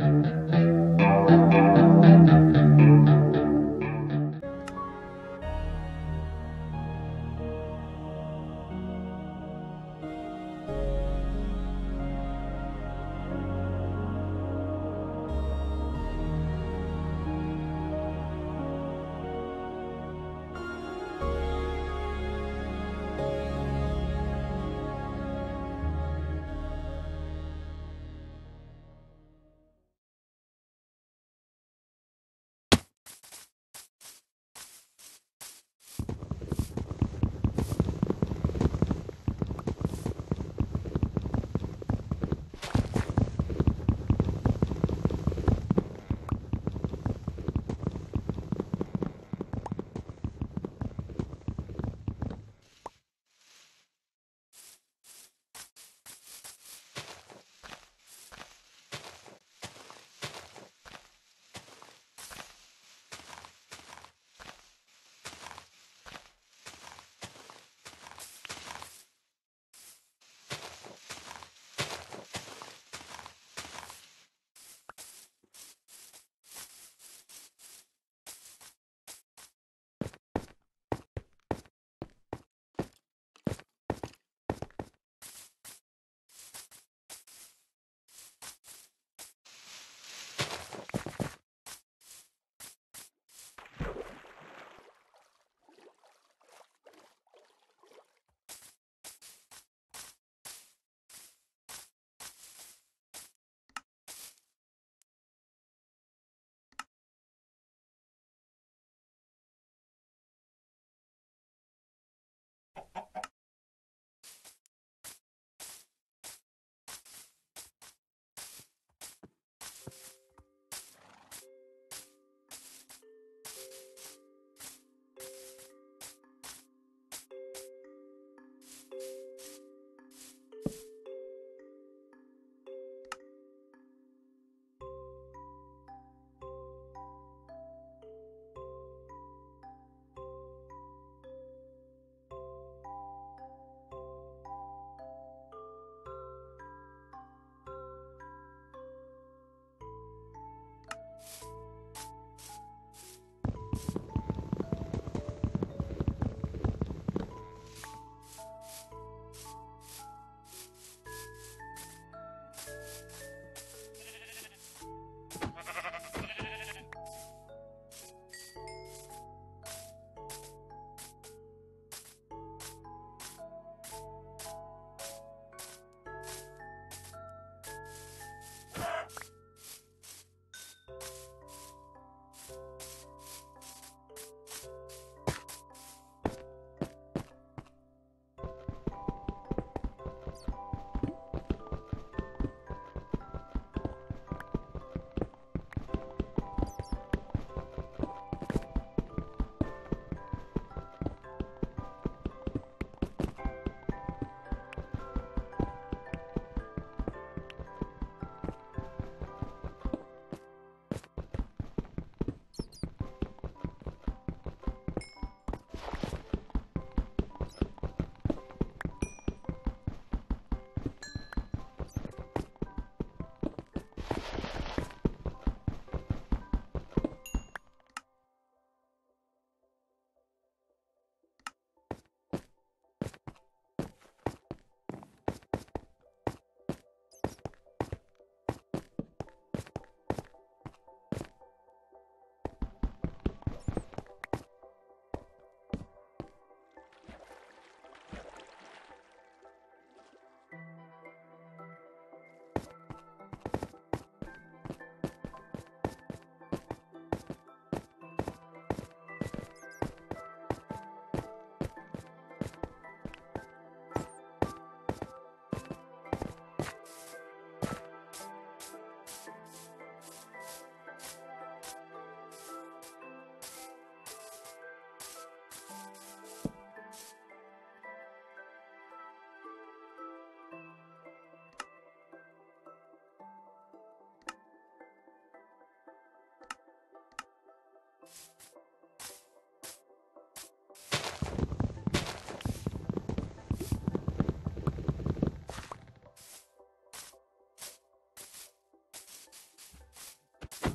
Mm-hmm.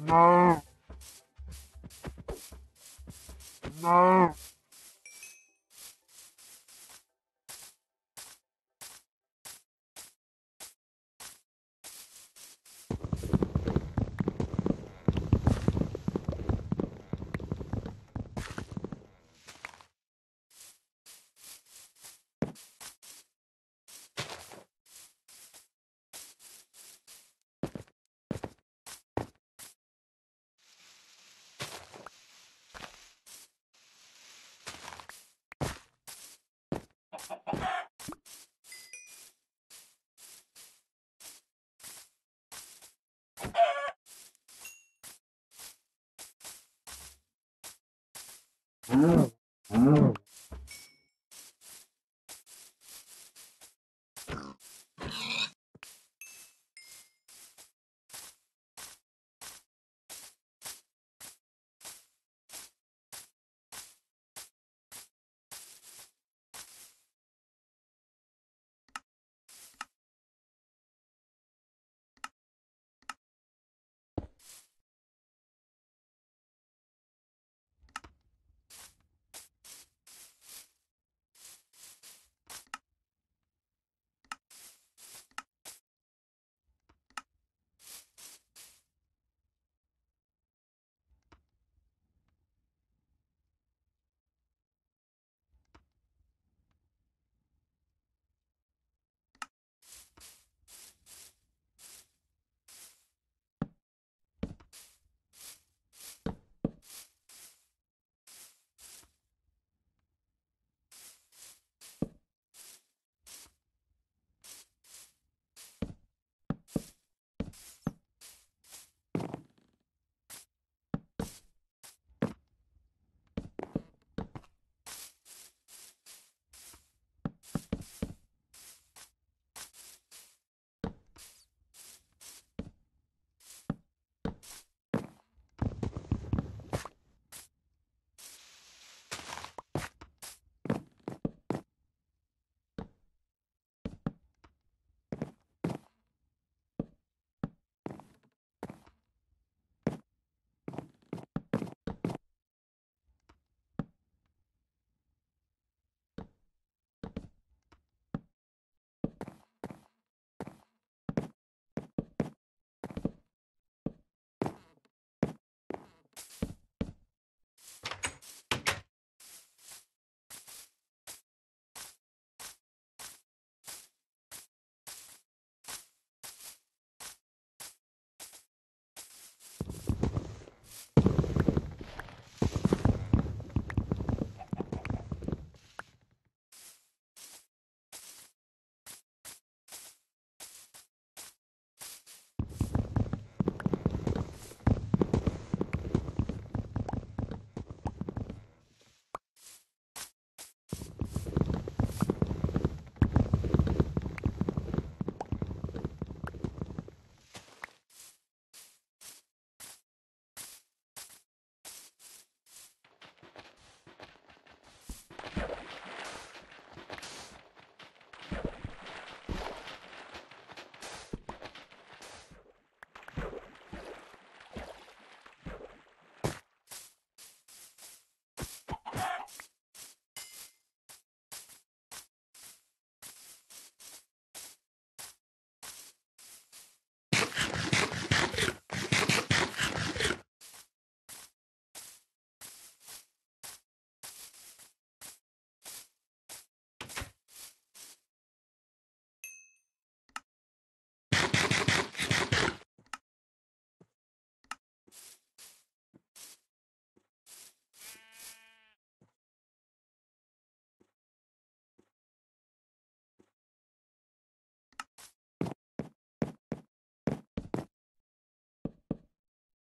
No. No. Oh.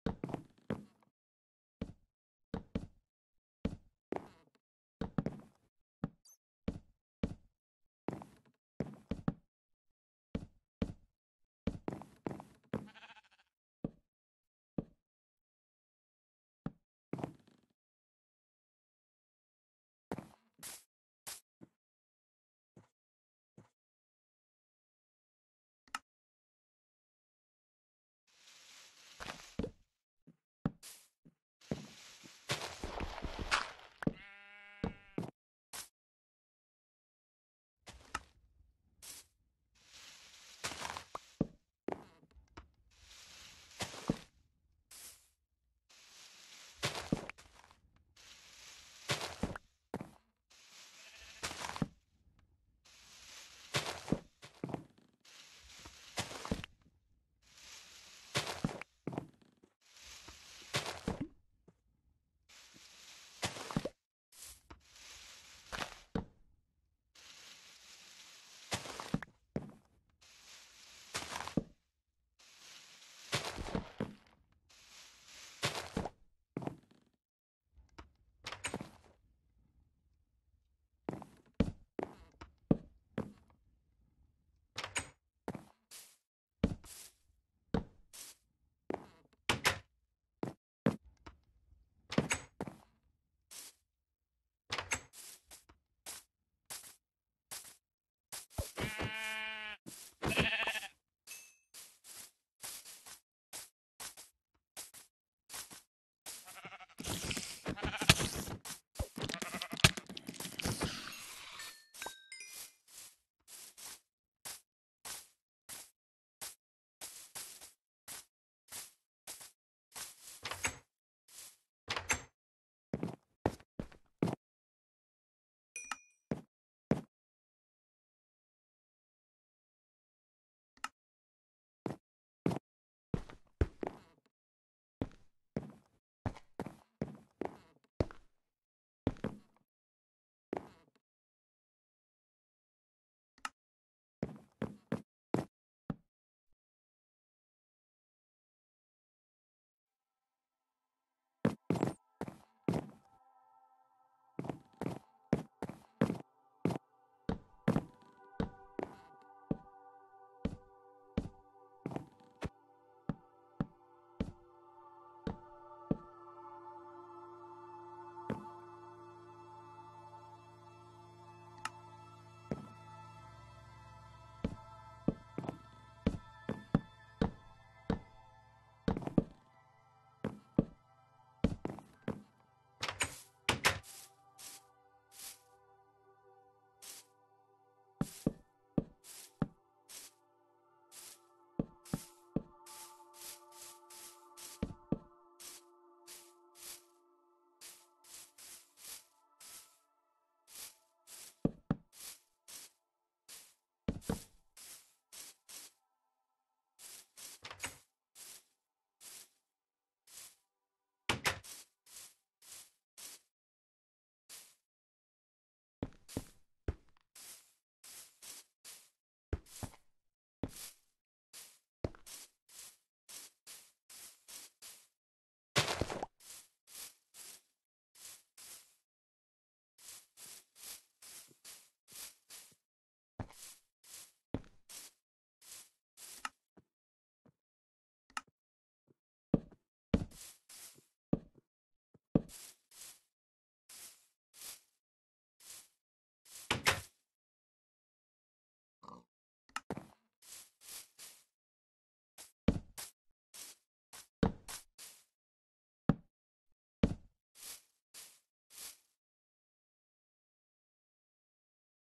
you